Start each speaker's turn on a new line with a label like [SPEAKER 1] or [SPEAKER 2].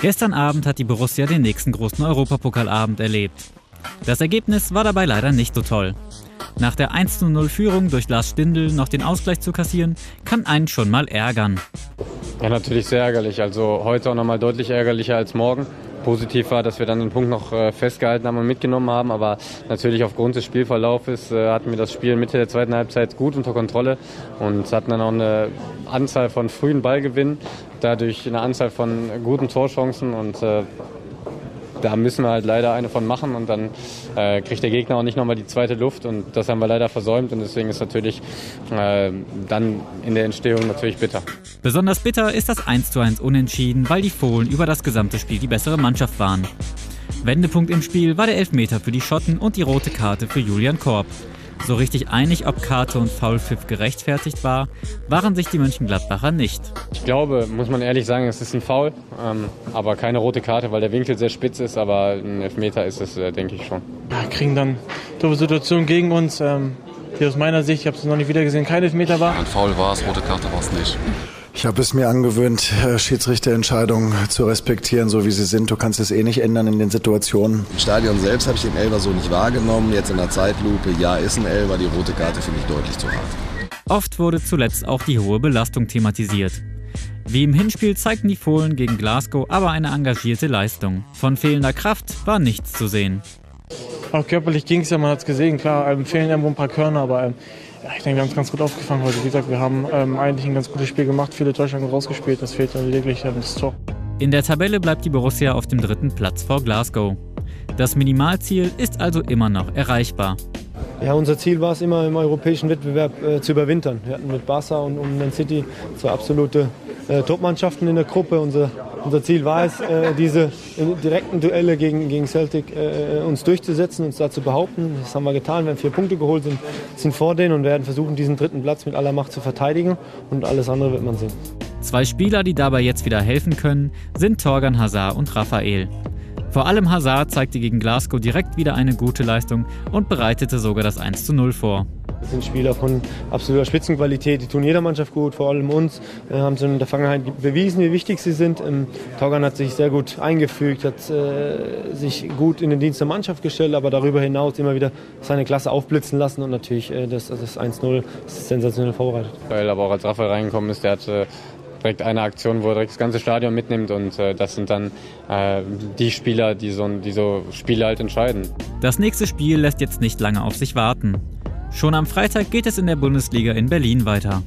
[SPEAKER 1] Gestern Abend hat die Borussia den nächsten großen Europapokalabend erlebt. Das Ergebnis war dabei leider nicht so toll. Nach der 1-0-Führung durch Lars Stindl noch den Ausgleich zu kassieren, kann einen schon mal ärgern.
[SPEAKER 2] Ja, natürlich sehr ärgerlich. Also heute auch noch mal deutlich ärgerlicher als morgen. Positiv war, dass wir dann den Punkt noch äh, festgehalten haben und mitgenommen haben. Aber natürlich aufgrund des Spielverlaufes äh, hatten wir das Spiel Mitte der zweiten Halbzeit gut unter Kontrolle und hatten dann auch eine Anzahl von frühen Ballgewinnen, dadurch eine Anzahl von guten Torchancen und äh, da müssen wir halt leider eine von machen und dann äh, kriegt der Gegner auch nicht nochmal die zweite Luft und das haben wir leider versäumt und deswegen ist natürlich äh, dann in der Entstehung natürlich bitter.
[SPEAKER 1] Besonders bitter ist das 1:1 Unentschieden, weil die Fohlen über das gesamte Spiel die bessere Mannschaft waren. Wendepunkt im Spiel war der Elfmeter für die Schotten und die rote Karte für Julian Korb. So richtig einig, ob Karte und Foulpfiff gerechtfertigt war, waren sich die Mönchengladbacher nicht.
[SPEAKER 2] Ich glaube, muss man ehrlich sagen, es ist ein Foul, ähm, aber keine rote Karte, weil der Winkel sehr spitz ist, aber ein Elfmeter ist es, äh, denke ich schon.
[SPEAKER 3] Ja, kriegen dann doofe Situationen gegen uns, ähm, die aus meiner Sicht, ich habe es noch nicht wieder gesehen, kein Elfmeter war.
[SPEAKER 4] Ein Foul war es, rote Karte war es nicht.
[SPEAKER 5] Ich habe es mir angewöhnt, äh, Schiedsrichterentscheidungen zu respektieren, so wie sie sind. Du kannst es eh nicht ändern in den Situationen.
[SPEAKER 6] Im Stadion selbst habe ich den Elber so nicht wahrgenommen. Jetzt in der Zeitlupe, ja, ist ein Elber. Die rote Karte finde ich deutlich zu hart.
[SPEAKER 1] Oft wurde zuletzt auch die hohe Belastung thematisiert. Wie im Hinspiel zeigten die Fohlen gegen Glasgow aber eine engagierte Leistung. Von fehlender Kraft war nichts zu sehen.
[SPEAKER 3] Auch körperlich ging es ja, man hat es gesehen. Klar, ähm, fehlen irgendwo ein paar Körner, aber ähm, ja, ich denke, wir haben es ganz gut aufgefangen heute. Wie gesagt, wir haben ähm, eigentlich ein ganz gutes Spiel gemacht, viele Torchancen rausgespielt. Das fehlt dann lediglich das Tor.
[SPEAKER 1] In der Tabelle bleibt die Borussia auf dem dritten Platz vor Glasgow. Das Minimalziel ist also immer noch erreichbar.
[SPEAKER 7] Ja, unser Ziel war es immer im europäischen Wettbewerb äh, zu überwintern. Wir hatten mit Barca und, und Man City zwei absolute äh, Top-Mannschaften in der Gruppe. Unser, unser Ziel war es, äh, diese direkten Duelle gegen, gegen Celtic äh, uns durchzusetzen, uns da zu behaupten. Das haben wir getan. Wir haben vier Punkte geholt, sind, sind vor denen und werden versuchen, diesen dritten Platz mit aller Macht zu verteidigen. Und alles andere wird man sehen.
[SPEAKER 1] Zwei Spieler, die dabei jetzt wieder helfen können, sind Torgan Hazard und Raphael. Vor allem Hazard zeigte gegen Glasgow direkt wieder eine gute Leistung und bereitete sogar das 1 zu 0 vor.
[SPEAKER 7] Das sind Spieler von absoluter Spitzenqualität, die tun jeder Mannschaft gut, vor allem uns. Wir haben sie in der Vergangenheit bewiesen, wie wichtig sie sind. Ähm, Taugan hat sich sehr gut eingefügt, hat äh, sich gut in den Dienst der Mannschaft gestellt, aber darüber hinaus immer wieder seine Klasse aufblitzen lassen und natürlich äh, das, das 1-0 sensationell vorbereitet.
[SPEAKER 2] Weil aber auch als Raphael reingekommen ist, der hat äh, direkt eine Aktion, wo er direkt das ganze Stadion mitnimmt und äh, das sind dann äh, die Spieler, die so, die so Spiele halt entscheiden.
[SPEAKER 1] Das nächste Spiel lässt jetzt nicht lange auf sich warten. Schon am Freitag geht es in der Bundesliga in Berlin weiter.